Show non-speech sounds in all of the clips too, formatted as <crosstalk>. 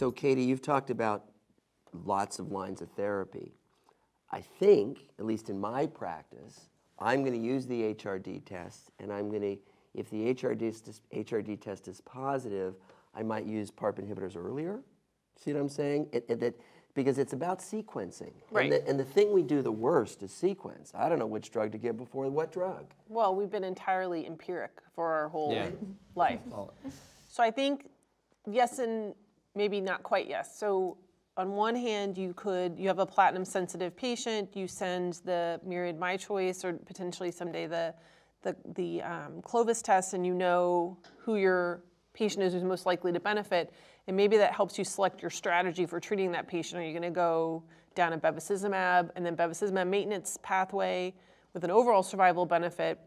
So Katie, you've talked about lots of lines of therapy. I think, at least in my practice, I'm going to use the HRD test, and I'm going to, if the HRD, HRD test is positive, I might use PARP inhibitors earlier. See what I'm saying? It, it, that, because it's about sequencing. Right. And the, and the thing we do the worst is sequence. I don't know which drug to give before what drug. Well, we've been entirely empiric for our whole Yeah. life. So I think yes and maybe not quite yes. So on one hand, you could you have a platinum sensitive patient, you send the Myriad My Choice or potentially someday the the the um, Clovis test, and you know who your patient is who's most likely to benefit, and maybe that helps you select your strategy for treating that patient. Are you going to go down a bevacizumab and then bevacizumab maintenance pathway with an overall survival benefit,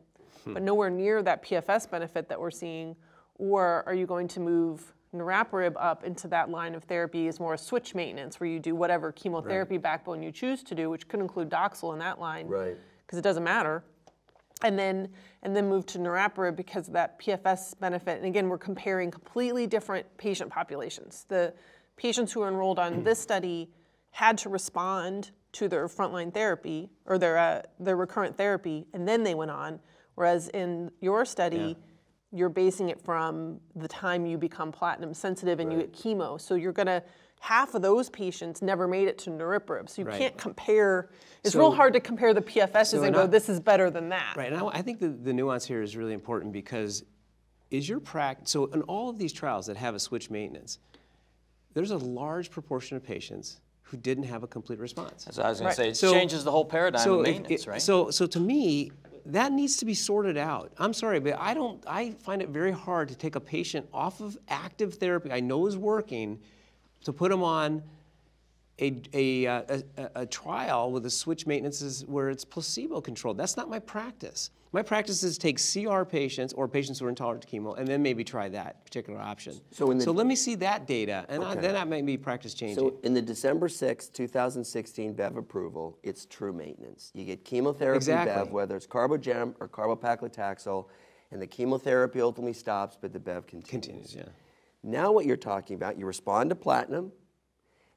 but nowhere near that PFS benefit that we're seeing? Or are you going to move niraparib up into that line of therapy is more a switch maintenance where you do whatever chemotherapy backbone you choose to do, which could include Doxil in that line, Right. because it doesn't matter, and then and then move to niraparib because of that PFS benefit. And again, we're comparing completely different patient populations. The patients who are enrolled on this study had to respond to their frontline therapy or their uh, their recurrent therapy, and then they went on. Whereas in your study, you're basing it from the time you become platinum sensitive and you get chemo. So you're gonna half of those patients never made it to niraparib. So you Right. can't compare. It's So- real hard to compare the PFSs So and and go, I- this is better than that. Right, and I, I think the, the nuance here is really important because is your practice, so in all of these trials that have a switch maintenance, there's a large proportion of patients who didn't have a complete response. As I was going Right. to say, it So- changes the whole paradigm so of if- maintenance, it- right? So, so to me, that needs to be sorted out. I'm sorry, but I don't. I find it very hard to take a patient off of active therapy I know is working, to put them on a, a, uh, a, a, trial with a switch maintenance is where it's placebo controlled. That's not my practice. My practice is to take CR patients or patients who are intolerant to chemo and then maybe try that particular option. So in the- let me see that data, and I, then that may be practice changing. So in the December sixth, 2016 Bev approval, it's true maintenance. You get chemotherapy Exactly. Bev, whether it's carbogem or carbopaclitaxel, and the chemotherapy ultimately stops, but the Bev continues. Continues, yeah. Now what you're talking about, you respond to platinum,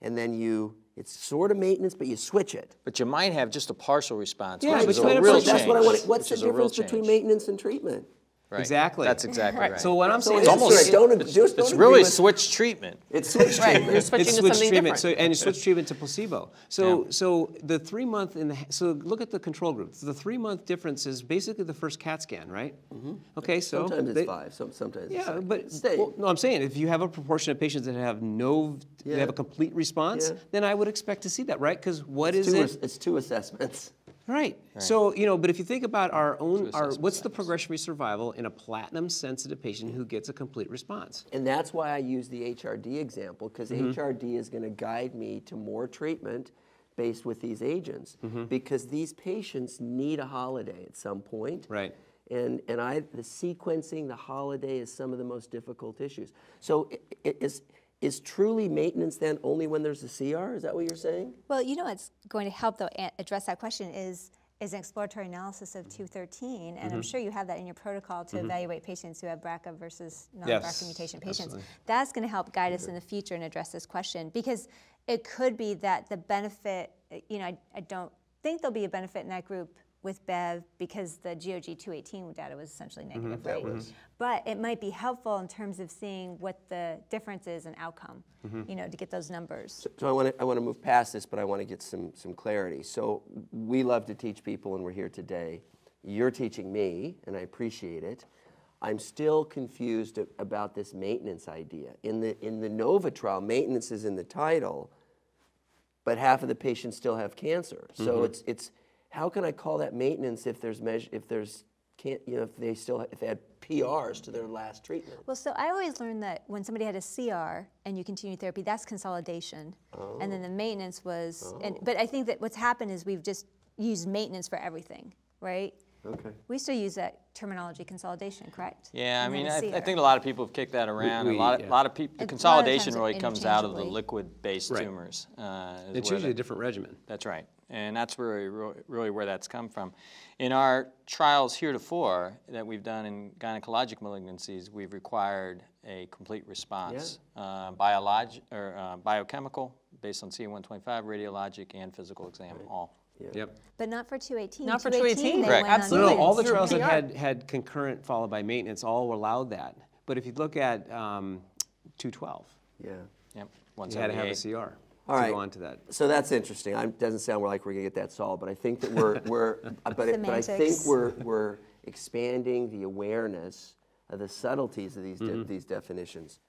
and then you, it's sort of maintenance, but you switch it. but you might have just a partial response, Yeah, which but is a real change. That's what I want. What's the is a real difference between maintenance and treatment? Right. Exactly. That's exactly right. So what I'm So saying it's is almost- sorry, don't, It's, it's don't really agree with- switch treatment. It's switch Right, treatment. you're switching it's to switch something treatment. different. So and you switch treatment to placebo. So so the three month in the so look at the control group. The three month difference is basically the first CAT scan, right? Mm-hmm. Okay, so. Sometimes it's five, some, sometimes Yeah, six. but Stay. well, no, I'm saying if you have a proportion of patients that have no, that Yeah. have a complete response, Yeah. then I would expect to see that, right? Because what is two, it? it's two assessments. Right. So, you know, but if you think about our own, our, what's the progression-free survival in a platinum-sensitive patient who gets a complete response? And that's why I use the HRD example, because Mm-hmm. HRD is going to guide me to more treatment based with these agents, Mm-hmm. because these patients need a holiday at some point. Right. And, and I, the sequencing, the holiday is some of the most difficult issues. So i- i- is, is truly maintenance then only when there's a CR? Is that what you're saying? Well, you know what's going to help though address that question is is an exploratory analysis of 213, and I'm mm-hmm. sure you have that in your protocol to mm-hmm. evaluate patients who have BRCA versus non-BRCA Yes, mutation patients. absolutely. That's going to help guide us mm-hmm. in the future and address this question because it could be that the benefit, you know, I, I don't think there'll be a benefit in that group with Bev because the GOG 218 data was essentially mm-hmm. negative, right? But it might be helpful in terms of seeing what the difference is in outcome, mm-hmm. you know, to get those numbers. So I want to I want to move past this, but I want to get some some clarity. So we love to teach people, and we're here today. You're teaching me, and I appreciate it. I'm still confused about this maintenance idea. In the in the Nova trial, maintenance is in the title, but half of the patients still have cancer. So mm-hmm. it's it's how can I call that maintenance if there's measure if there's can't you know if they still if they had PRs to their last treatment? Well, so I always learned that when somebody had a CR and you continue therapy, that's consolidation, and then the maintenance was. And, but I think that what's happened is we've just used maintenance for everything, right? Okay. We still use that terminology, consolidation, correct? Yeah, I mean, I, CR. think a lot of people have kicked that around. we- a lot, yeah. a lot of people, the of consolidation really comes out of the liquid-based Right. tumors. Uh, It's where usually a different regimen. That's right. And that's really, really where that's come from. In our trials heretofore that we've done in gynecologic malignancies, we've required a complete response. Uh, biolog- or uh, biochemical, based on CA125, radiologic, and physical exam, all. Yep. But not for 218. Not for 218. they Correct. Absolutely. No, no, all the trials that had, had concurrent followed by maintenance all allowed that. But if you look at um, 212, Yeah. Yep. you had to have a CR All to go on to that. So that's interesting. It doesn't sound like we're gonna get that solved, but I think that we're, <laughs> we're, uh, but, it- but I think we're, we're expanding the awareness of the subtleties of these, de- these definitions.